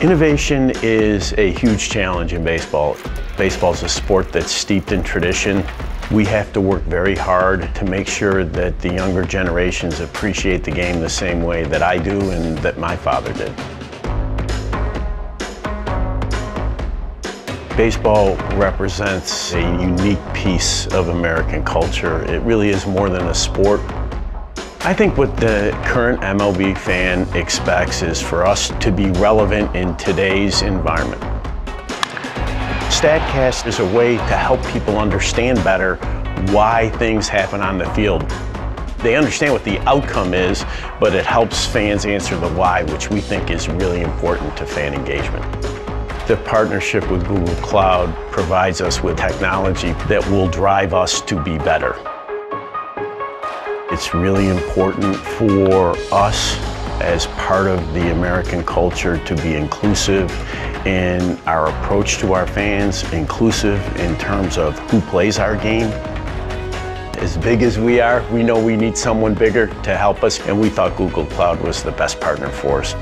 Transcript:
Innovation is a huge challenge in baseball. Baseball is a sport that's steeped in tradition. We have to work very hard to make sure that the younger generations appreciate the game the same way that I do and that my father did. Baseball represents a unique piece of American culture. It really is more than a sport. I think what the current MLB fan expects is for us to be relevant in today's environment. StatCast is a way to help people understand better why things happen on the field. They understand what the outcome is, but it helps fans answer the why, which we think is really important to fan engagement. The partnership with Google Cloud provides us with technology that will drive us to be better. It's really important for us as part of the American culture to be inclusive in our approach to our fans, inclusive in terms of who plays our game. As big as we are, we know we need someone bigger to help us, and we thought Google Cloud was the best partner for us.